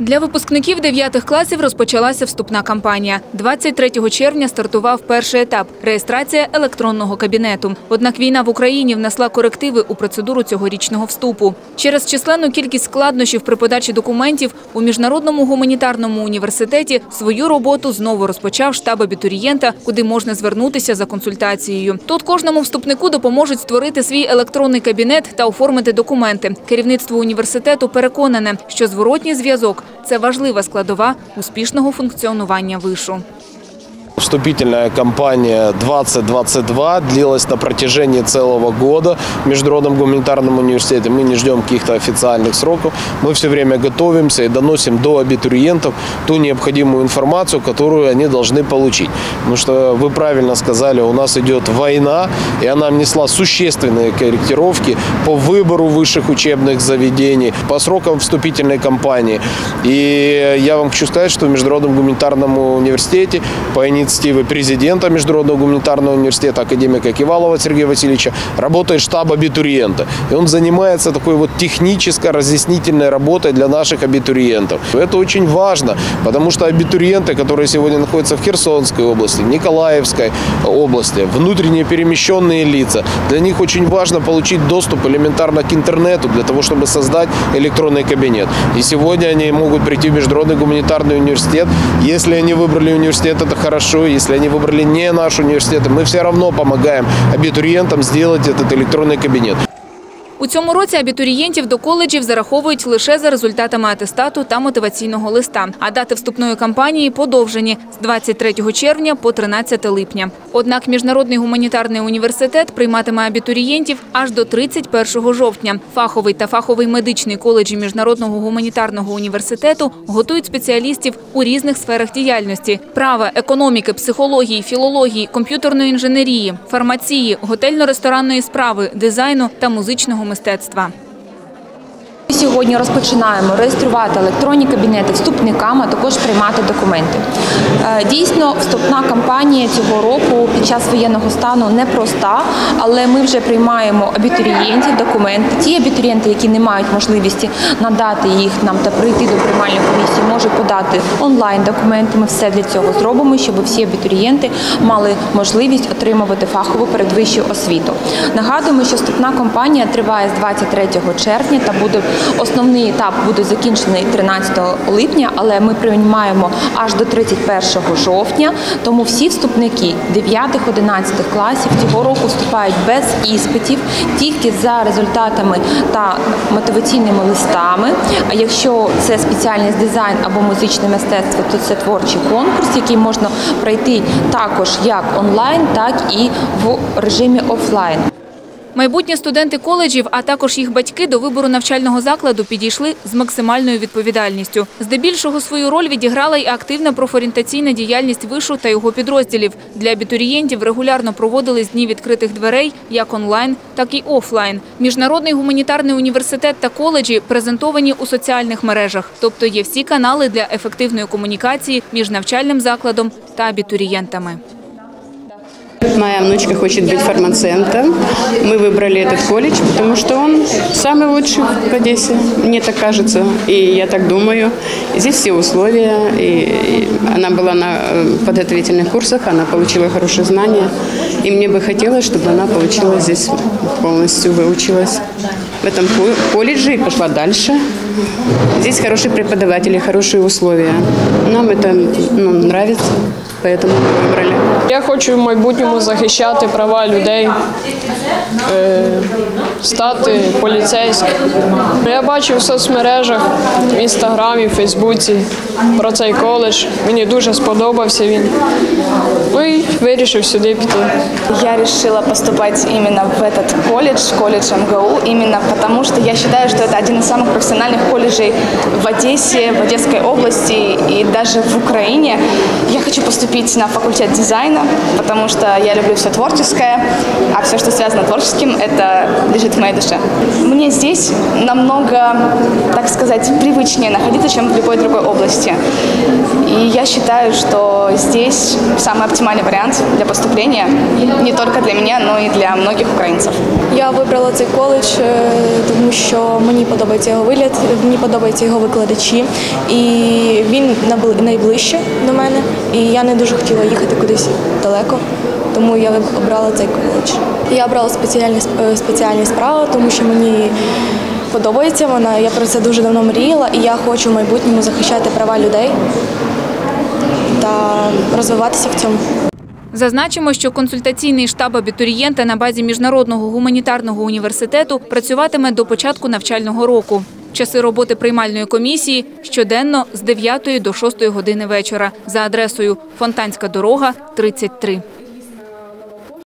Для випускників 9 класів розпочалася вступна кампанія. 23 червня стартував перший етап – реєстрація електронного кабінету. Однак війна в Україні внесла корективи у процедуру цьогорічного вступу. Через численну кількість складнощів при подачі документів у Міжнародному гуманітарному університеті свою роботу знову розпочав штаб абітурієнта, куди можна звернутися за консультацією. Тут кожному вступнику допоможуть створити свій електронний кабінет та оформити документи. Керівництво університету переконане, що зворотній зв'язок – це важлива складова успішного функціонування вишу. Вступительная кампания 2022 длилась на протяжении целого года в Международном гуманитарном университете. Мы не ждем каких-то официальных сроков. Мы все время готовимся и доносим до абитуриентов ту необходимую информацию, которую они должны получить. Потому что вы правильно сказали, у нас идет война, и она внесла существенные корректировки по выбору высших учебных заведений, по срокам вступительной кампании. И я вам хочу сказать, что в Международном гуманитарном университете по инициативе президента Международного гуманитарного университета академика Кивалова Сергея Васильевича работает штаб абитуриента. И он занимается такой вот техническо-разъяснительной работой для наших абитуриентов. Это очень важно, потому что абитуриенты, которые сегодня находятся в Херсонской области, Николаевской области, внутренне перемещенные лица, для них очень важно получить доступ элементарно к интернету для того, чтобы создать электронный кабинет. И сегодня они могут прийти в Международный гуманитарный университет. Если они выбрали университет, это хорошо. Если они выбрали не наш университет, мы все равно помогаем абитуриентам сделать этот электронный кабинет. У цьому році абітурієнтів до коледжів зараховують лише за результатами атестату та мотиваційного листа. А дати вступної кампанії подовжені з 23 червня по 13 липня. Однак Міжнародний гуманітарний університет прийматиме абітурієнтів аж до 31 жовтня. Фаховий та фаховий медичний коледжі Міжнародного гуманітарного університету готують спеціалістів у різних сферах діяльності: права, економіки, психології, філології, комп'ютерної інженерії, фармації, готельно-ресторанної справи, дизайну та музичного мистецтва. Сьогодні розпочинаємо реєструвати електронні кабінети вступникам, а також приймати документи. Е, Дійсно, вступна кампанія цього року під час воєнного стану непроста, але ми вже приймаємо абітурієнтів, документи. Ті абітурієнти, які не мають можливості надати їх нам та прийти до приймальної комісії, можуть подати онлайн документи. Ми все для цього зробимо, щоб всі абітурієнти мали можливість отримувати фахову передвищу освіту. Нагадуємо, що вступна кампанія триває з 23 червня та буде основний етап буде закінчений 13 липня, але ми приймаємо аж до 31 жовтня. Тому всі вступники 9-11 класів цього року вступають без іспитів, тільки за результатами та мотиваційними листами. А якщо це спеціальність дизайн або музичне мистецтво, то це творчий конкурс, який можна пройти також як онлайн, так і в режимі офлайн. Майбутні студенти коледжів, а також їх батьки до вибору навчального закладу підійшли з максимальною відповідальністю. Здебільшого свою роль відіграла й активна профорієнтаційна діяльність вишу та його підрозділів. Для абітурієнтів регулярно проводились дні відкритих дверей як онлайн, так і офлайн. Міжнародний гуманітарний університет та коледжі презентовані у соціальних мережах, тобто є всі канали для ефективної комунікації між навчальним закладом та абітурієнтами. Моя внучка хочет быть фармацевтом. Мы выбрали этот колледж, потому что он самый лучший в Одессе, мне так кажется, и я так думаю. Здесь все условия, и, она была на э, подготовительных курсах, она получила хорошие знания, и мне бы хотелось, чтобы она получила здесь полностью, выучилась в этом ко- колледже и пошла дальше. Здесь хорошие преподаватели, хорошие условия. Нам это ну, нравится, поэтому мы выбрали. Я хочу в майбутньому захищати права людей, е, стати поліцейським. Я бачив в соцмережах, в інстаграмі, в Фейсбуці про цей коледж. Мені дуже сподобався він. Ну і вирішив сюди піти. Я решила поступать именно в этот колледж, колледж МГУ, именно потому что я считаю, что это один из самых профессиональных колледжей в Одессе, в Одесской области и даже в Украине. Я хочу поступить поступить на факультет дизайна, потому что я люблю все творческое, а все, что связано с творческим, это лежит в моей душе. Мне здесь намного, так сказать, привычнее находиться, чем в любой другой области. И я считаю, что здесь самый оптимальный вариант для поступления не только для меня, но и для многих українців. Я вибрала цей коледж, е, тому що мені подобається його вигляд, мені подобаються його викладачі, і він набли- найближче до мене. І я не дуже хотіла їхати кудись далеко, тому я обрала цей коледж. Я обрала спеціальні е, спеціальні справи, тому що мені подобається вона. Я про це дуже давно мріяла, і я хочу в майбутньому захищати права людей та розвиватися в цьому. Зазначимо, що консультаційний штаб абітурієнта на базі Міжнародного гуманітарного університету працюватиме до початку навчального року. Часи роботи приймальної комісії щоденно з 9 до 6 години вечора за адресою Фонтанська дорога, 33.